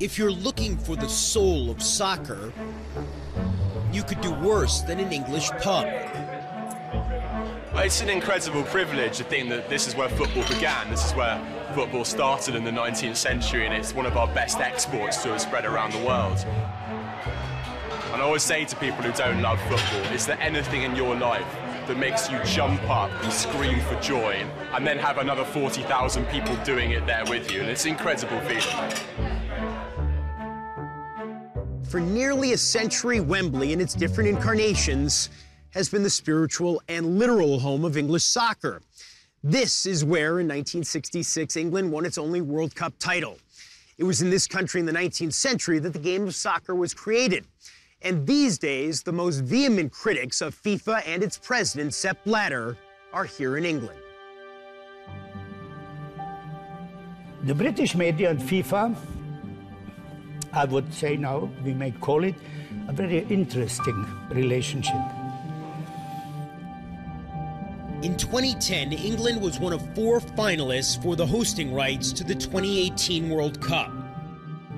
If you're looking for the soul of soccer, you could do worse than an English pub. It's an incredible privilege to think that this is where football began. This is where football started in the 19th century, and it's one of our best exports to have spread around the world. And I always say to people who don't love football, is there anything in your life that makes you jump up and scream for joy and then have another 40,000 people doing it there with you? And it's an incredible feeling. For nearly a century, Wembley in its different incarnations has been the spiritual and literal home of English soccer. This is where, in 1966, England won its only World Cup title. It was in this country in the 19th century that the game of soccer was created. And these days, the most vehement critics of FIFA and its president, Sepp Blatter, are here in England. The British media and FIFA I would say now, we may call it a very interesting relationship. In 2010, England was one of four finalists for the hosting rights to the 2018 World Cup.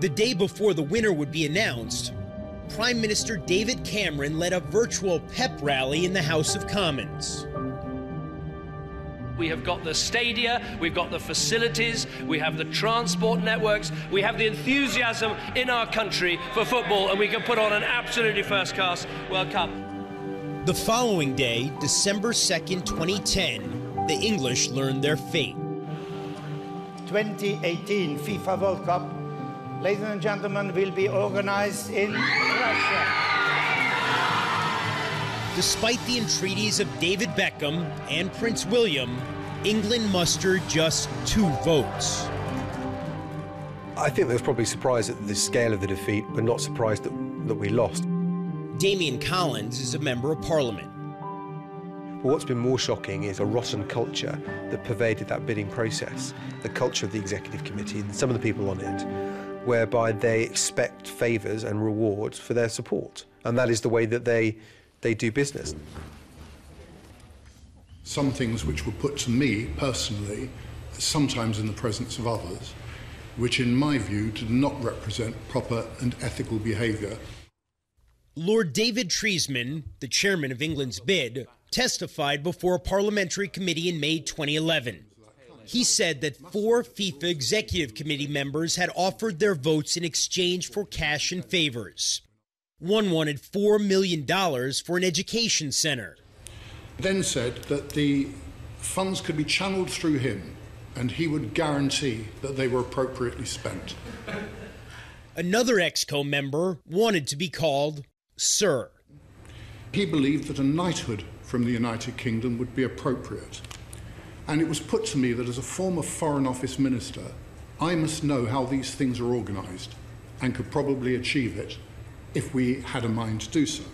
The day before the winner would be announced, Prime Minister David Cameron led a virtual pep rally in the House of Commons. We have got the stadia, we've got the facilities, we have the transport networks, we have the enthusiasm in our country for football, and we can put on an absolutely first class World Cup. The following day, December 2nd, 2010, the English learned their fate. 2018 FIFA World Cup, ladies and gentlemen, will be organized in Russia. Despite the entreaties of David Beckham and Prince William, England mustered just two votes. I think they was probably surprised at the scale of the defeat, but not surprised that, that we lost. Damian Collins is a member of parliament. But what's been more shocking is a rotten culture that pervaded that bidding process, the culture of the executive committee and some of the people on it, whereby they expect favours and rewards for their support. And that is the way that they they do business. Some things which were put to me personally, sometimes in the presence of others, which in my view did not represent proper and ethical behaviour. Lord David Triesman, the chairman of England's bid, testified before a parliamentary committee in May 2011. He said that four FIFA executive committee members had offered their votes in exchange for cash and favors. One wanted $4 million for an education center. Then said that the funds could be channeled through him and he would guarantee that they were appropriately spent. Another EXCO member wanted to be called Sir. He believed that a knighthood from the United Kingdom would be appropriate. And it was put to me that as a former Foreign Office Minister, I must know how these things are organised and could probably achieve it if we had a mind to do so.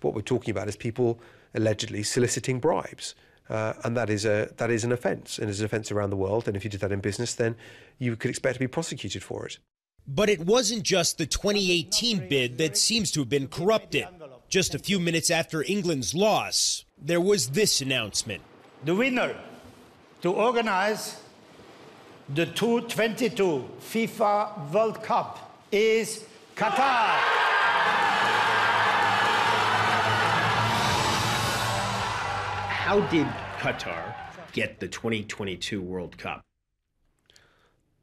What we're talking about is people allegedly soliciting bribes. Uh, and that is a that is an offence, and is an offence around the world. And if you did that in business, then you could expect to be prosecuted for it. But it wasn't just the 2018 bid that seems to have been corrupted. Just a few minutes after England's loss, there was this announcement: the winner to organize the 2022 FIFA World Cup is Qatar. How did Qatar get the 2022 World Cup?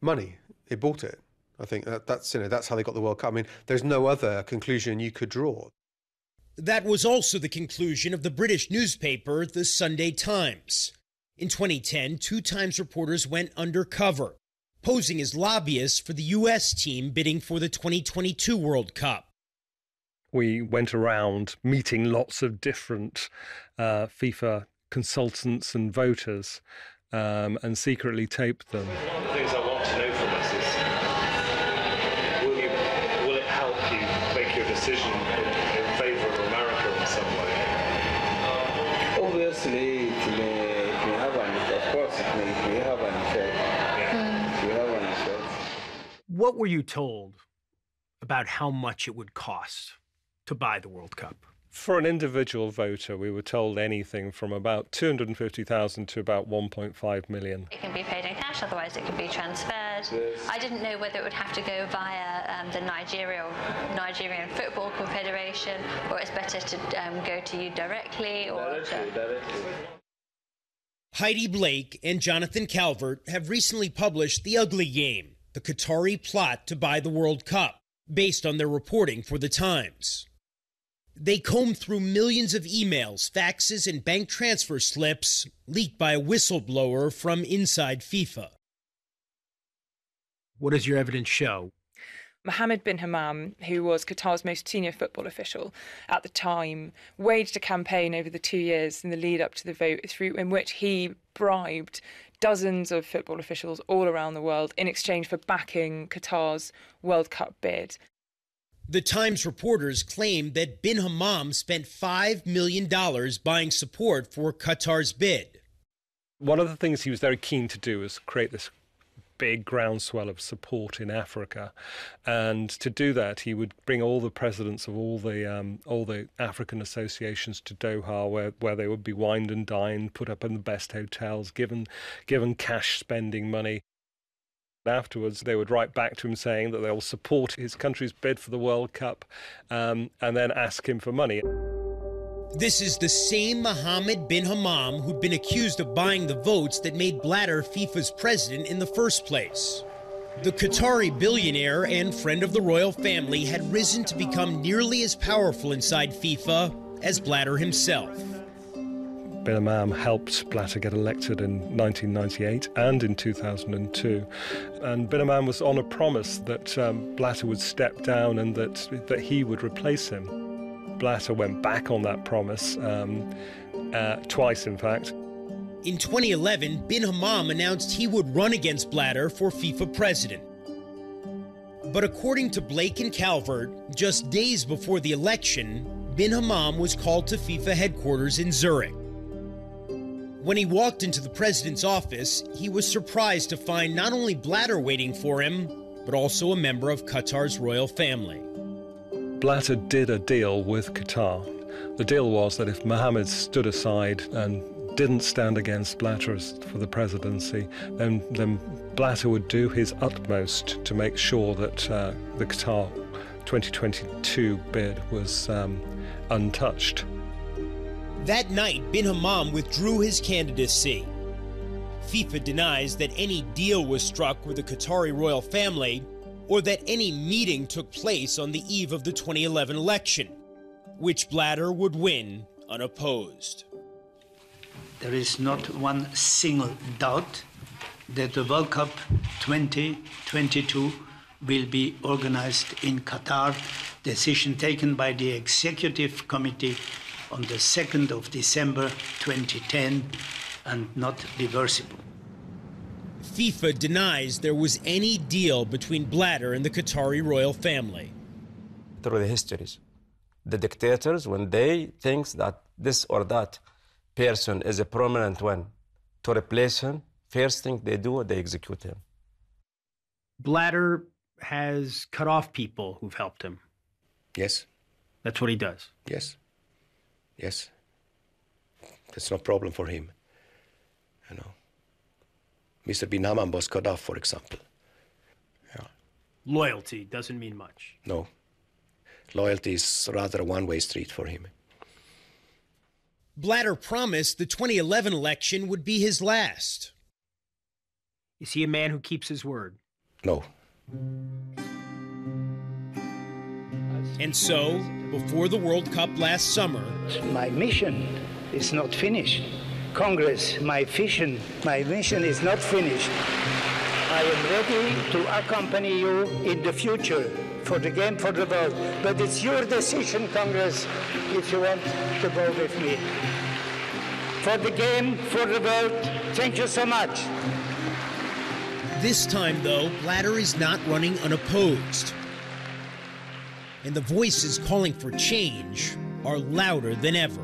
Money. They bought it. I think that, that's you know that's how they got the World Cup. I mean, there's no other conclusion you could draw. That was also the conclusion of the British newspaper, the Sunday Times. In 2010, two Times reporters went undercover posing as lobbyists for the U.S. team bidding for the 2022 World Cup. We went around meeting lots of different uh, FIFA consultants and voters um, and secretly taped them. One of the things I want to know from us is will, you, will it help you make your decision in, in favour of America in some way? Obviously, it may, it may have an Of course, it may, it may have an effect. What were you told about how much it would cost to buy the World Cup? For an individual voter, we were told anything from about 250,000 to about 1.5 million. It can be paid in cash, otherwise it can be transferred. said. I didn't know whether it would have to go via um, the Nigeria Nigerian Football Confederation, or it's better to um, go to you directly. Or Directly, to... directly. Heidi Blake and Jonathan Calvert have recently published The Ugly Game, the Qatari plot to buy the World Cup, based on their reporting for The Times. They combed through millions of emails, faxes, and bank transfer slips leaked by a whistleblower from inside FIFA. What does your evidence show? Mohammed bin Hammam, who was Qatar's most senior football official at the time, waged a campaign over the two years in the lead up to the vote through in which he bribed dozens of football officials all around the world in exchange for backing Qatar's World Cup bid. The Times reporters claimed that bin Hammam spent $5 million buying support for Qatar's bid. One of the things he was very keen to do was create this big groundswell of support in Africa, and to do that, he would bring all the presidents of all the um, all the African associations to Doha, where, where they would be wined and dined, put up in the best hotels, given given cash spending money. Afterwards, they would write back to him saying that they'll support his country's bid for the World Cup, um, and then ask him for money. This is the same Mohammed bin Hammam who'd been accused of buying the votes that made Blatter FIFA's president in the first place. The Qatari billionaire and friend of the royal family had risen to become nearly as powerful inside FIFA as Blatter himself. Bin Hammam helped Blatter get elected in 1998 and in 2002. And Bin Hammam was on a promise that um, Blatter would step down and that, that he would replace him. Blatter went back on that promise, um, uh, twice in fact. In 2011, bin Hammam announced he would run against Blatter for FIFA president. But according to Blake and Calvert, just days before the election, bin Hammam was called to FIFA headquarters in Zurich. When he walked into the president's office, he was surprised to find not only Blatter waiting for him, but also a member of Qatar's royal family. Blatter did a deal with Qatar. The deal was that if Mohammed stood aside and didn't stand against Blatter for the presidency, then, then Blatter would do his utmost to make sure that uh, the Qatar 2022 bid was um, untouched. That night, bin Hammam withdrew his candidacy. FIFA denies that any deal was struck with the Qatari royal family or that any meeting took place on the eve of the 2011 election, which Blatter would win unopposed. There is not one single doubt that the World Cup 2022 will be organized in Qatar. Decision taken by the Executive Committee on the 2nd of December 2010 and not reversible. FIFA denies there was any deal between Blatter and the Qatari royal family. Through the histories, the dictators, when they think that this or that person is a prominent one, to replace him, first thing they do, they execute him. Blatter has cut off people who've helped him. Yes. That's what he does. Yes. Yes. That's no problem for him. You know. Mr. Bin Hammam was cut off, for example. Yeah. Loyalty doesn't mean much. No. Loyalty is rather a one way street for him. Blatter promised the 2011 election would be his last. Is he a man who keeps his word? No. And so, before the World Cup last summer, My mission is not finished. Congress, my vision, my mission is not finished. I am ready to accompany you in the future for the game for the world. But it's your decision, Congress, if you want to go with me. For the game for the world, thank you so much. This time, though, Blatter is not running unopposed. And the voices calling for change are louder than ever.